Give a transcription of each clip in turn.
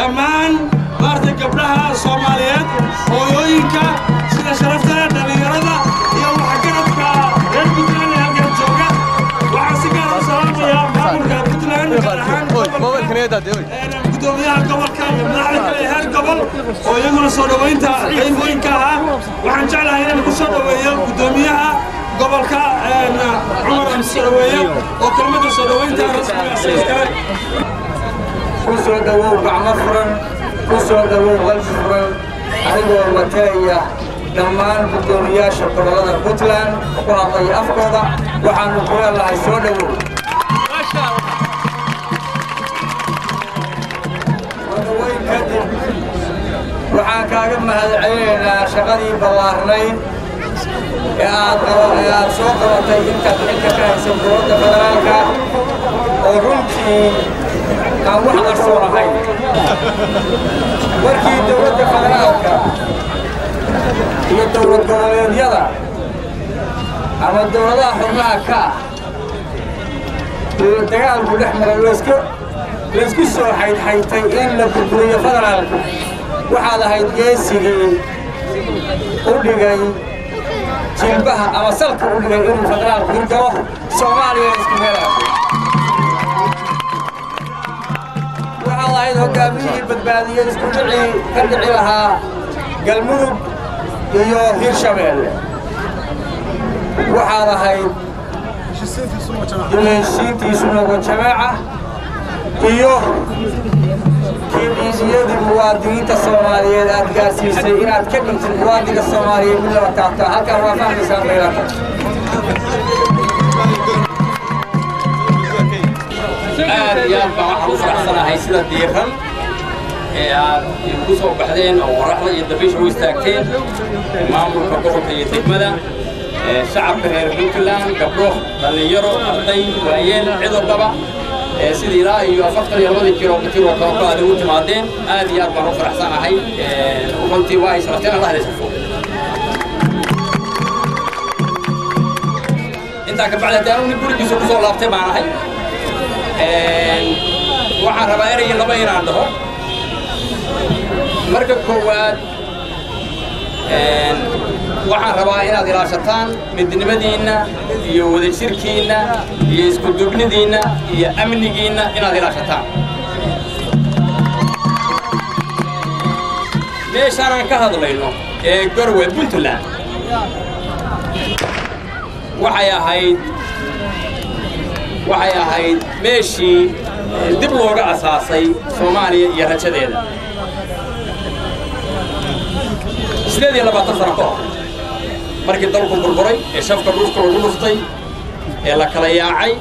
dhammaan maartay gabdhaha soomaaliyeed hooyooyinka sida sharafta dhallinyarada iyo waxgaradka reer puntland ee halkan jooga. Waxaan si gaar u salaamayaa maamulka puntland gaar ahaan gudoomiyaha gobolka iyo madaxda kale ee heer gobol oo iyaguna soo dhoweynta qaybooyinka ahaa waxaan jeclahay inaan ku soo dhoweeyo gudoomiyaha gobolka cumar aan soo dhoweeyo oo kelmadda soo dhoweynta rasmiga iskale ku soo dhowow gacmo furan ku soo dhowow qalbi furan. Adigoo matalaya dhammaan guddoomiyaasha gobollada puntland ku hadlaya afkooda waxaanu ku leelahay soo dhowow. Wadaweyn kadib waxaan kaaga mahadcelinaynaa shaqadii ballaarnayd ee aad soo qabatay intaad xilka ka haysan dowladda federaalka oo runtii aan wax qarsoon ahayn markii dowladda ama ka ah dagaalku dhex laysku soo xaydxaytay in la burburiyo federaalka waxaad ahayd geesigii u dhigay jilbaha ama salka u dhigay inuu federaalku hirgalo soomaaliya isku meelaa badbaadiyey isku dhicii ka dhici lahaa galmudug iyo hirshabeelle waxaad ahayd heshiintiisu nogo jamaaca iyo kiidhiisiyadii muwaadiniinta soomaaliyeed aad gaarsiisay inaad ka dhigtid muwaadinka soomaaliyeed mid laba taabtaa halkaan waa fahmaysaan maylata aad iyo aad baan waxaan u faraxsanahay sida diiran ee aad ku soo baxdeen oo waraxda iyo dabiisha u istaagteen. Maamulka gobolka iyo degmada shacabka reer puntland gabdho dhallinyaro arday waayeel cid walbaba sida ilaa iyo afartan iyo labadii kilomitir oo kale aad ugu timaadeen aad iyo aad baan u faraxsanahay runtii waa ay sharafteen allah idin safo intaa ka bacdi haddii anigu nin gurigiisa ku soo laabtay baan ahay. Waxaan rabaa erey laba inaan dhaho marka koowaad waxaan rabaa inaad ilaashataan midnimadiinna iyo wadajirkiinna iyo iskuduubnidiinna iyo amnigiinna inaad ilaashataan. Meeshaanaan ka hadlayno ee gorwe puntland waxay ahayd waxay ahayd meeshii dib looga asaasay soomaaliya iyo rajadeeda sideed iyo labaatan sano ka hor markii dalku burburay ee shafka dhulka lagu dhuftay ee la kala yaacay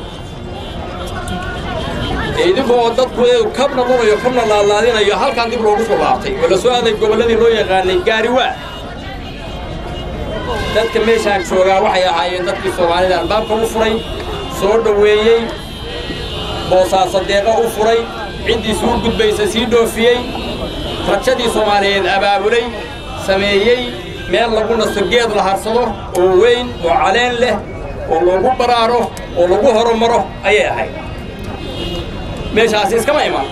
ee idinkoo dadku kabna lunayo kabna laalaadinayo halkan dib loogu soo laabtay oo la soo aaday gobolladii loo yaqaanay gaariwaa dadka meeshaan joogaa waxay ahaayeen dadkii soomaalida albaabka u furay soo dhoweeyey boosaaso deeqa u furay ciddii suu gudbaysa sii dhoofiyey rajadii soomaaliyeed abaabulay sameeyey meel lagu nasto geed la harsado oo weyn oo caleen leh oo lagu baraaro oo lagu horumaro ayay ahayd. Meeshaasi iskama iman.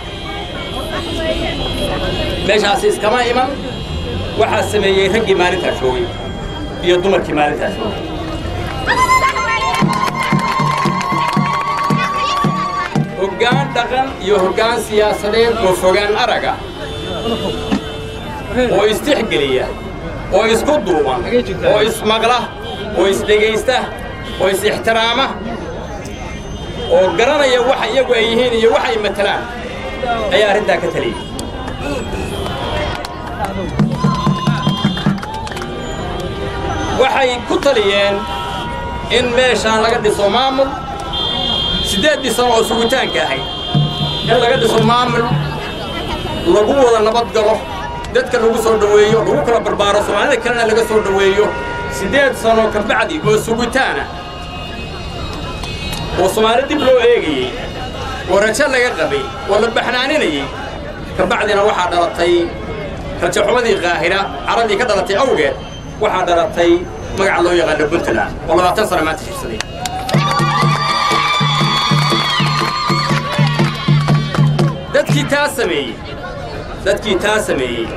Meeshaasi iskama iman. Waxaa sameeyey raggii maalintaa joogay iyo dumarkii maalintaa joogay hoggaan dhaqan iyo hoggaan siyaasadeed oo fogaan araga oo istixgeliya oo isku duuban oo ismaqla oo isdhegaysta oo is-ixtiraama oo garanaya waxa iyagu ay yihiin iyo waxa ay matalaan ayaa arrintaa ka taliyey waxay ku taliyeen in meeshaan laga dhiso maamul siddeeddii sano oo sugitaanka ahayd in laga dhiso maamul lagu wada nabad galo dadka lagu soo dhoweeyo lagu kala barbaaro soomaalida kalena laga soo dhoweeyo siddeed sano ka bacdi oo sugitaana. Oo soomaali dib loo eegayey oo rajo laga qabay oo la baxnaaninayey ka bacdina waxaa dhalatay rajaxumadii qaahira caradii ka dhalatay awgeed waxaa dhalatay magaca loo yaqaano puntland oo labaatan sano maanta shirsaday dadkii taa sameeyey دكي تاسمي.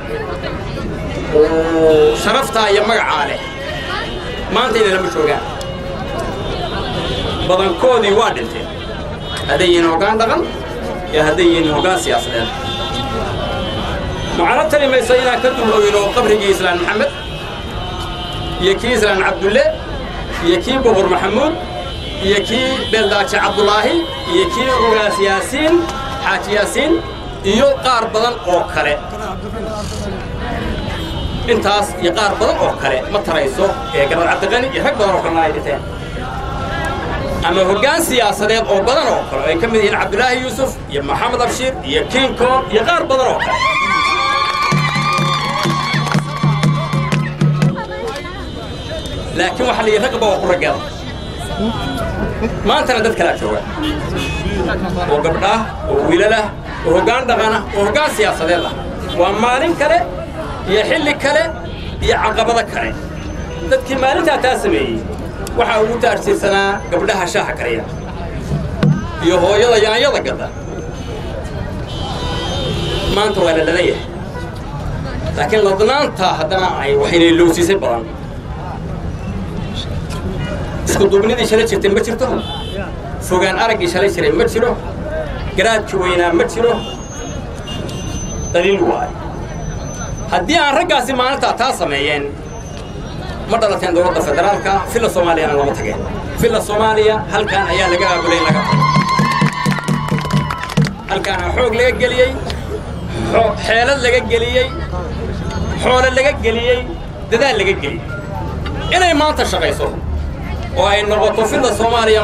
وشرفتا يا مرعالي ما أنت اللي لما شو قال بدن كودي واد أنت. هذه ينوغان دغن يا هذه ينوغان سياسيا معرفت لما يسينا كتب لو ينو قبر جيسلان محمد. يكي زلان عبد الله يكي بوبر محمود يكي بلداتي عبد الله يكي روغاس ياسين حاتي iyo qaar badan oo kale. Intaas iyo qaar badan oo kale ma tarayso ee gabar cabdiqani iyo rag badan oo kalena ay dhinteen ama hoggaan siyaasadeed oo badan oo kale ay ka mid yihiin cabdulaahi yuusuf iyo maxamed abshiir iyo kinko iyo qaar badan oo kale. Laakiin waxaa la yidhi ragba waa ku raggeeda maantana dad kalaa jooga. Oo gabdhaah oo wiilalah oo hoggaan dhaqanah oo hoggaan siyaasadeed ah. Waa maalin kale iyo xilli kale iyo caqabado kale. Dadkii maalintaa taa sameeyey waxaa ugu taarsiirsanaa gabdhaha shaaha kariya iyo hooyada yaanyada gadda maanta waa la dhalan yahay laakiin ladnaanta haddana ay waxaynay lowsiisay badan. Isku duubnidii shalay jirtay ma jirto? Fogaan araggii shalay jiray ma jiro garaadkii weynaa ma jiro daliil waayo haddii aan raggaasi maalintaa taa sameeyeen ma dhalateen dowladda federaalka filla soomaaliyana lama tageen filla soomaaliya halkaan ayaa laga aabulay in laga tago halkaana xoog laga geliyey xeelad laga geliyey xoole laga geliyey dadaal laga geliyey inay maanta shaqayso oo ay noqoto filla soomaaliya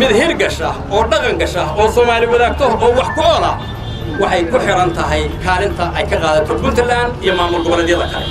mid hirgasha oo dhaqan gasha oo soomaali wadaagto oo wax ku ool ah waxay ku xidhan tahay kaalinta ay ka qaadato puntland iyo maamul goboleedyada kale